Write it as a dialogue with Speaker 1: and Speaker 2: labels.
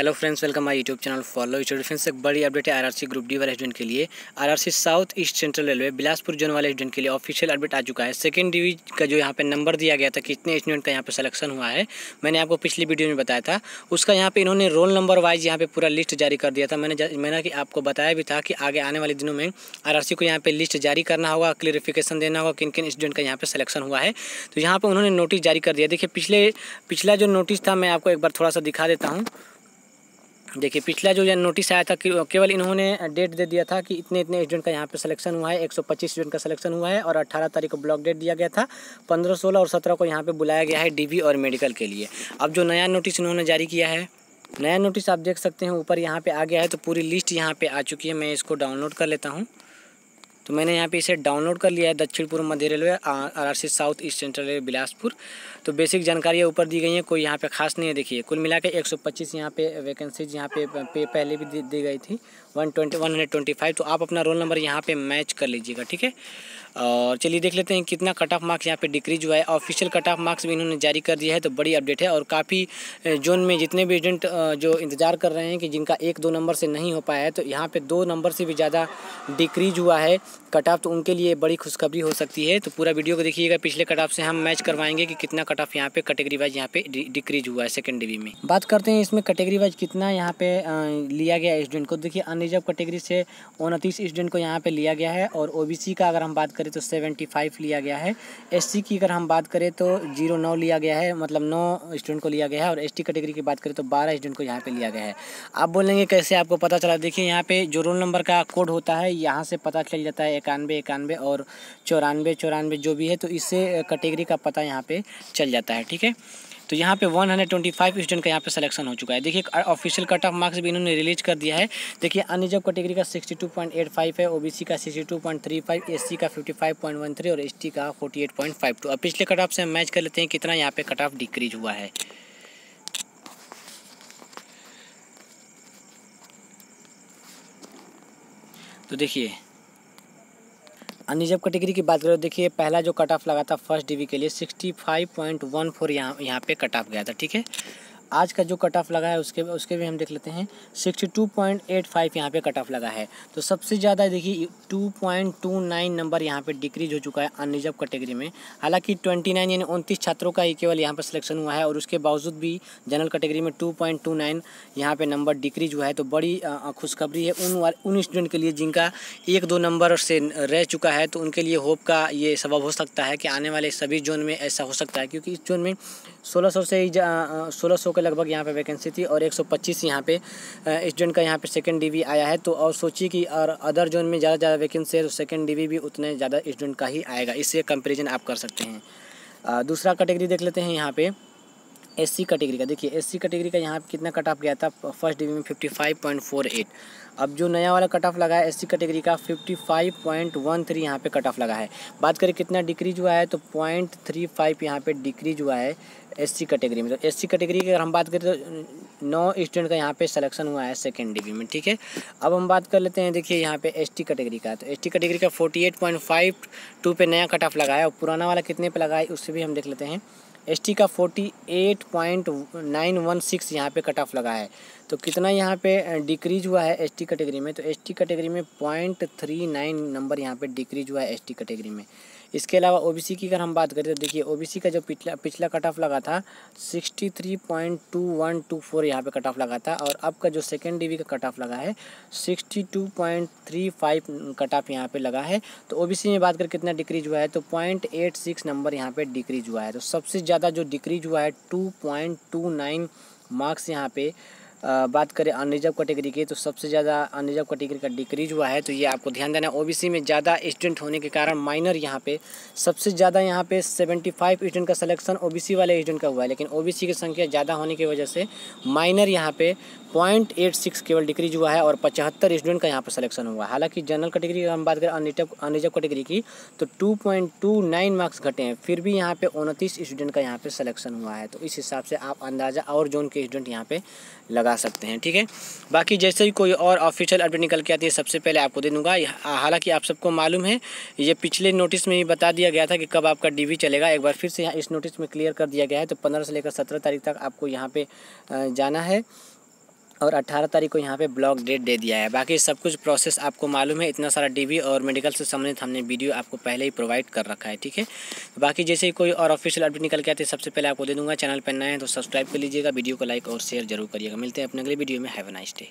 Speaker 1: Hello friends welcome my YouTube channel follow student friends एक बड़ी update है RRC group D वाले student के लिए। RRC south east central railway Bilaspur zone वाले स्टूडेंट के लिए ऑफिशियल अपडेट आ चुका है। सेकंड डिवीज का जो यहाँ पे नंबर दिया गया था कितने स्टूडेंट का यहाँ पे सिलेक्शन हुआ है, मैंने आपको पिछली वीडियो में बताया था। उसका यहाँ पे इन्होंने रोल नंबर वाइज यहाँ पे पूरा लिस्ट जारी कर दिया था। मैंने मैंने कि आपको बताया भी था कि आगे आने वाले दिनों में आर को यहाँ पे लिस्ट जारी करना होगा क्लियरिफिकेशन देना होगा किन किन स्टूडेंट का यहाँ पर सिलेक्शन हुआ है। तो यहाँ पर उन्होंने नोटिस जारी कर दिया। देखिए, पिछले, पिछला जो नोटिस था, मैं आपको एक बार थोड़ा सा दिखा देता हूँ। देखिए, पिछला जो नोटिस आया था केवल इन्होंने डेट दे दिया था कि इतने इतने स्टूडेंट का यहाँ पे सिलेक्शन हुआ है 125 स्टूडेंट का सिलेक्शन हुआ है और 18 तारीख को ब्लॉक डेट दिया गया था 15 16 और 17 को यहाँ पे बुलाया गया है डीबी और मेडिकल के लिए। अब जो नया नोटिस इन्होंने जारी किया है, नया नोटिस आप देख सकते हैं, ऊपर यहाँ पर आ गया है तो पूरी लिस्ट यहाँ पर आ चुकी है, मैं इसको डाउनलोड कर लेता हूँ। तो मैंने यहाँ पे इसे डाउनलोड कर लिया है दक्षिण पूर्व मध्य railway R R C south east central railway Bilaspur. तो बेसिक जानकारी ऊपर दी गई है कोई यहाँ पे खास नहीं है देखिए। कुल मिला के एक सौ पच्चीस यहाँ पे वैकेंसीज यहाँ पे, पे पहले भी दी, दी गई थी one twenty one hundred twenty five तो आप अपना रोल नंबर यहाँ पे मैच कर लीजिएगा ठीक है? और चलिए देख लेते हैं कितना कट ऑफ़ मार्क्स यहाँ पे डिक्रीज हुआ है। ऑफिशियल कट ऑफ़ मार्क्स भी इन्होंने जारी कर दिया है तो बड़ी अपडेट है। और काफ़ी जोन में जितने भी एजेंट जो इंतज़ार कर रहे हैं कि जिनका एक दो नंबर से नहीं हो पाया है तो यहाँ पे दो नंबर से भी ज़्यादा डिक्रीज हुआ है। कट ऑफ़ तो उनके लिए बड़ी खुशखबरी हो सकती है। तो पूरा वीडियो को देखिएगा। पिछले कट ऑफ़ से हम मैच करवाएँगे कि कितना कट ऑफ़ यहाँ पे कैटेगरी वाइज यहाँ पे डिक्रीज हुआ है सेकेंड डिवी में। बात करते हैं इसमें कैटेगरी वाइज कितना यहाँ पे लिया गया स्टूडेंट को। देखिए अनरिजर्व कैटेगरी से उनतीस स्टूडेंट को यहाँ पे लिया गया है और ओबीसी का अगर हम बात करें तो सेवेंटी लिया गया है। एससी की अगर हम बात करें तो ज़ीरो लिया गया है मतलब नौ स्टूडेंट को लिया गया है और एसटी कैटेगरी की बात करें तो बारह स्टूडेंट को यहाँ पे लिया गया है। आप बोलेंगे कैसे आपको पता चला? देखिए, यहाँ पे जो रोल नंबर का कोड होता है, यहाँ से पता चल जाता है इक्यानवे इक्यानवे और चौरानवे चौरानवे जो भी है तो इससे कैटेगरी का पता यहाँ पे चल जाता है, ठीक है? तो यहाँ पे 125 स्टूडेंट का यहाँ पे सिलेक्शन हो चुका है। देखिए ऑफिशियल कट ऑफ़ मार्क्स भी इन्होंने रिलीज़ कर दिया है। देखिए अनरिजर्व कैटेगरी का 62.85 है ओबीसी का 62.35 एससी का 55.13 और एसटी का 48.52 अब पिछले कट ऑफ़ से मैच कर लेते हैं कितना यहाँ पे कट ऑफ़ डिक्रीज हुआ है। तो देखिए अनरिजर्व कैटेगरी की बात करें तो देखिए, पहला जो कट ऑफ़ लगा था फ़र्स्ट डिवी के लिए sixty five point one four यहाँ यहाँ पर कट ऑफ़ गया था, ठीक है? आज का जो कट ऑफ़ लगा है, उसके उसके भी हम देख लेते हैं। Sixty two point eight five यहाँ पर कट ऑफ़ लगा है। तो सबसे ज़्यादा देखिए two point two nine number यहाँ पे डिक्रीज हो चुका है अनरिजर्व कैटेगरी में। हालाँकि ट्वेंटी नाइन यानी उनतीस छात्रों का ही केवल यहाँ पर सिलेक्शन हुआ है, और उसके बावजूद भी जनरल कैटेगरी में टू पॉइंट टू नाइन यहाँ पर नंबर डिक्रीज हुआ है। तो बड़ी खुशखबरी है उन उन स्टूडेंट के लिए जिनका एक दो नंबर से रह चुका है। तो उनके लिए होप का ये सबब हो सकता है कि आने वाले सभी जोन में ऐसा हो सकता है, क्योंकि इस जोन में सोलह सौ से सोलह सौ के लगभग यहाँ पे वैकेंसी थी और 125 यहाँ पे स्टूडेंट का यहाँ पे सेकंड डीवी आया है। तो और सोचिए कि और अदर जोन में ज़्यादा ज़्यादा वैकेंसी है तो सेकंड डीवी भी उतने ज़्यादा स्टूडेंट का ही आएगा। इससे कंपेरिजन आप कर सकते हैं। दूसरा कैटेगरी देख लेते हैं यहाँ पे। एससी कैटेगरी का। देखिए एससी कैटेगरी का यहाँ कितना कट ऑफ़ गया था? फ़र्स्ट डिवी में 55.48 अब जो नया वाला कट ऑफ़ लगा है एससी कैटेगरी का 55.13 यहाँ पर कट ऑफ़ लगा है। बात करें कितना डिक्रीज हुआ है तो पॉइंट थ्री फाइव यहाँ पर डिक्रीज हुआ है एससी कैटेगरी में। तो एससी कैटेगरी की अगर हम बात करें तो नौ स्टूडेंट का यहाँ पे सिलेक्शन हुआ है सेकेंड डिवी में, ठीक है? अब हम बात कर लेते हैं, देखिए, यहाँ पे एसटी कैटेगरी का। तो एसटी कैटेगरी का 48.52 पे नया कट ऑफ़ लगा है और पुराना वाला कितने पे लगा है, उससे भी हम देख लेते हैं। एसटी का forty eight point nine one six यहाँ पर कट ऑफ़ लगा है। तो कितना यहाँ पे डिक्रीज हुआ है एसटी कैटेगरी में? तो एसटी कैटेगरी में पॉइंट थ्री नाइन नंबर यहाँ पे डिक्रीज हुआ है एसटी कैटेगरी में। इसके अलावा ओबीसी की अगर हम बात करें तो देखिए ओबीसी का जो पिछला पिछला कट ऑफ़ लगा था sixty three point two one two four यहाँ पर कट ऑफ़ लगा था और अब का जो सेकेंड डी का कट ऑफ़ लगा है sixty two point three five cut off यहाँ पर लगा है। तो ओबीसी में बात करें कितना डिक्रीज हुआ है तो पॉइंट एट सिक्स नंबर यहाँ पर डिक्रीज हुआ है। तो सबसे ज़्यादा जो डिक्रीज हुआ है two point two nine marks यहाँ पे बात करें अनरिजर्व कैटेगरी की तो सबसे ज़्यादा अनरिजर्व कैटेगरी का डिक्रीज हुआ है तो ये आपको ध्यान देना है। ओबीसी में ज़्यादा स्टूडेंट होने के कारण माइनर यहाँ पे, सबसे ज़्यादा यहाँ पे 75 फाइव स्टूडेंट का सिलेक्शन ओबीसी वाले स्टूडेंट का हुआ है, लेकिन ओबीसी की संख्या ज़्यादा होने की वजह से माइनर यहाँ पे पॉइंट एट सिक्स केवल डिक्रीज हुआ है और पचहत्तर स्टूडेंट का यहाँ पर सिलेक्शन हुआ है। हालाँकि जनरल कैटेगरी की हम बात करें अनरिजर्व कैटेगरी की तो two point two nine marks घटे हैं, फिर भी यहाँ पे उनतीस स्टूडेंट का यहाँ पे सिलेक्शन हुआ है तो इस हिसाब से आप अंदाज़ा और जोन के स्टूडेंट यहाँ पे लगा सकते हैं, ठीक है? बाकी जैसे ही कोई और ऑफिशियल अपडेट निकल के आती है, सबसे पहले आपको दे दूँगा। हालाँकि आप सबको मालूम है, ये पिछले नोटिस में ही बता दिया गया था कि कब आपका डीवी चलेगा। एक बार फिर से यहाँ इस नोटिस में क्लियर कर दिया गया है तो पंद्रह से लेकर सत्रह तारीख तक आपको यहाँ पर जाना है। और 18 तारीख को यहाँ पे ब्लॉक डेट दे दिया है। बाकी सब कुछ प्रोसेस आपको मालूम है, इतना सारा डीबी और मेडिकल से संबंधित हमने वीडियो आपको पहले ही प्रोवाइड कर रखा है, ठीक है? बाकी जैसे ही कोई और ऑफिशियल अपडेट निकल के आते हैं, सबसे पहले आपको दे दूँगा चैनल पर नए हैं तो सब्सक्राइब कर लीजिएगा वीडियो को लाइक और शेयर ज़रूर करिएगा। मिलते हैं अपने अगले वीडियो में। Have nice day